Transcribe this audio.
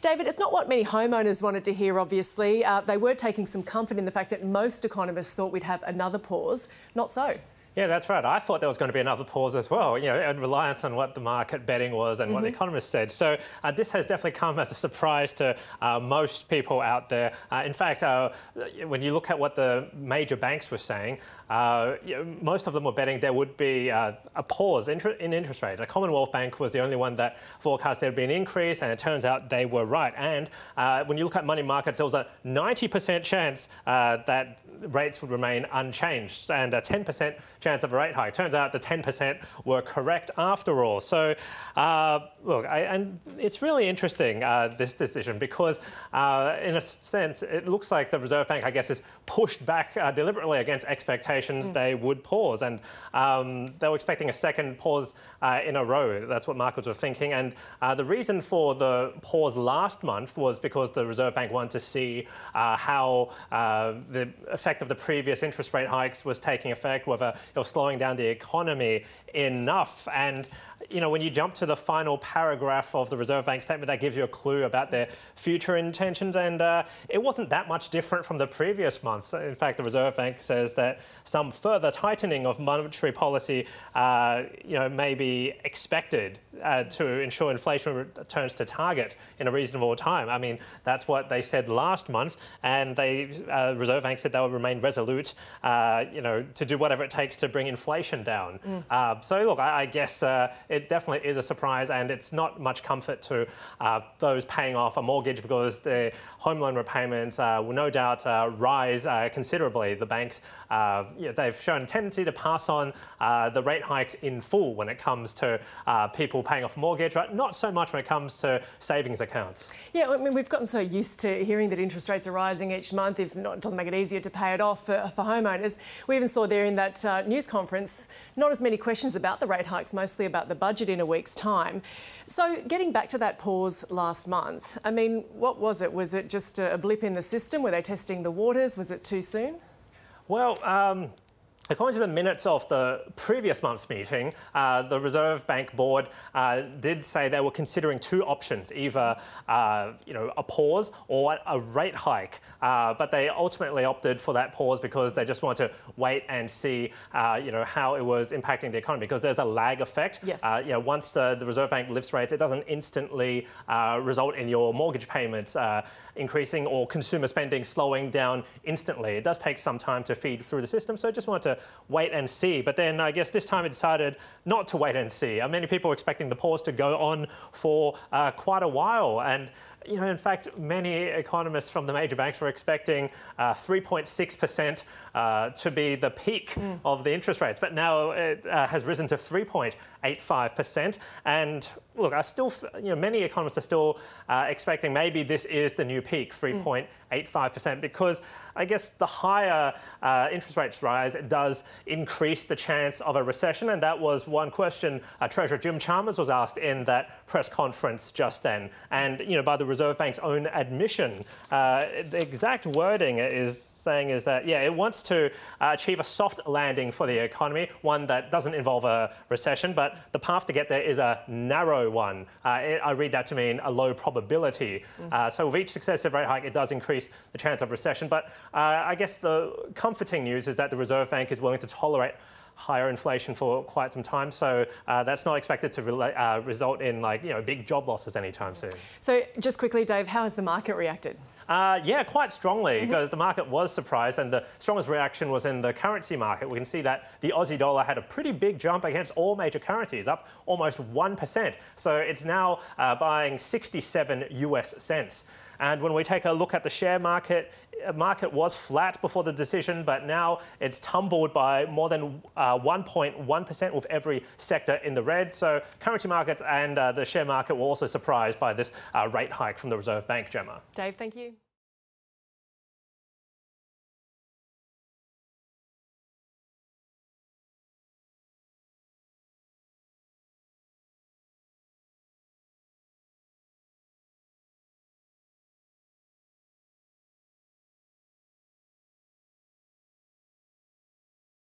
David, it's not what many homeowners wanted to hear, obviously. Uh, they were taking some comfort in the fact that most economists thought we'd have another pause. Not so. Yeah, that's right. I thought there was going to be another pause as well, you know, in reliance on what the market betting was and mm -hmm. what the mm-hmm. economists said. So uh, this has definitely come as a surprise to uh, most people out there. Uh, in fact, uh, when you look at what the major banks were saying, uh, you know, most of them were betting there would be uh, a pause in interest rate. The Commonwealth Bank was the only one that forecast there would be an increase, and it turns out they were right. And uh, when you look at money markets, there was a 90% chance uh, that rates would remain unchanged and a 10% chance of a rate hike. Turns out the 10% were correct after all. So, uh, look, I, and it's really interesting, uh, this decision, because in a sense, it looks like the Reserve Bank, I guess, is pushed back deliberately against expectations mm. they would pause. And um, they were expecting a second pause uh, in a row. That's what markets were thinking. And uh, the reason for the pause last month was because the Reserve Bank wanted to see uh, how uh, the effect of the previous interest rate hikes was taking effect, whether it was slowing down the economy enough. And you know, when you jump to the final paragraph of the Reserve Bank statement, that gives you a clue about their future intentions. And uh, it wasn't that much different from the previous months. In fact, the Reserve Bank says that some further tightening of monetary policy, uh, you know, may be expected uh, to ensure inflation returns to target in a reasonable time. I mean, that's what they said last month, and they uh, Reserve Bank said they will remain resolute, uh, you know, to do whatever it takes to bring inflation down. Mm. Uh, so look, I, I guess uh, it definitely is a surprise, and it's not much comfort to uh, those paying off a mortgage because the home loan repayments will no doubt rise considerably. The banks, you know, they've shown a tendency to pass on the rate hikes in full when it comes to people paying off a mortgage, right? Not so much when it comes to savings accounts. Yeah, I mean, we've gotten so used to hearing that interest rates are rising each month. If not, it doesn't make it easier to pay it off for, for homeowners. We even saw there in that uh, news conference not as many questions about the rate hikes, mostly about the budget in a week's time. So, getting back to that pause last month, I mean, what was it? Was it just a blip in the system? Were they testing the waters? Was it too soon? Well, um, According to the minutes of the previous month's meeting, uh, the Reserve Bank board uh, did say they were considering two options, either uh, you know a pause or a rate hike. Uh, but they ultimately opted for that pause because they just wanted to wait and see uh, you know how it was impacting the economy because there's a lag effect. Yes. Uh, you know once the, the Reserve Bank lifts rates, it doesn't instantly result in your mortgage payments increasing or consumer spending slowing down instantly. It does take some time to feed through the system. So I just wanted to wait and see. But then I guess this time it decided not to wait and see. Many people were expecting the pause to go on for uh, quite a while. And you know, in fact, many economists from the major banks were expecting 3.6% uh, uh, to be the peak mm. of the interest rates, but now it uh, has risen to 3.85%. And look, I still, you know, many economists are still uh, expecting maybe this is the new peak, 3.85%, mm. because I guess the higher uh, interest rates rise, it does increase the chance of a recession. And that was one question uh, Treasurer Jim Chalmers was asked in that press conference just then. And, you know, by the Reserve Bank's own admission. Uh, the exact wording is saying is that, yeah, it wants to uh, achieve a soft landing for the economy, one that doesn't involve a recession, but the path to get there is a narrow one. Uh, it, I read that to mean a low probability. Mm. so with each successive rate hike, it does increase the chance of recession. But uh, I guess the comforting news is that the Reserve Bank is willing to tolerate higher inflation for quite some time. So uh, that's not expected to re uh, result in like you know big job losses anytime soon. So just quickly, Dave, how has the market reacted? Uh, yeah, quite strongly mm -hmm. because the market was surprised, and the strongest reaction was in the currency market. We can see that the Aussie dollar had a pretty big jump against all major currencies, up almost one percent. So it's now uh, buying 67 US cents. And when we take a look at the share market, market was flat before the decision, but now it's tumbled by more than 1.1% uh, with every sector in the red. So currency markets and uh, the share market were also surprised by this uh, rate hike from the Reserve Bank, Gemma. Dave, thank you.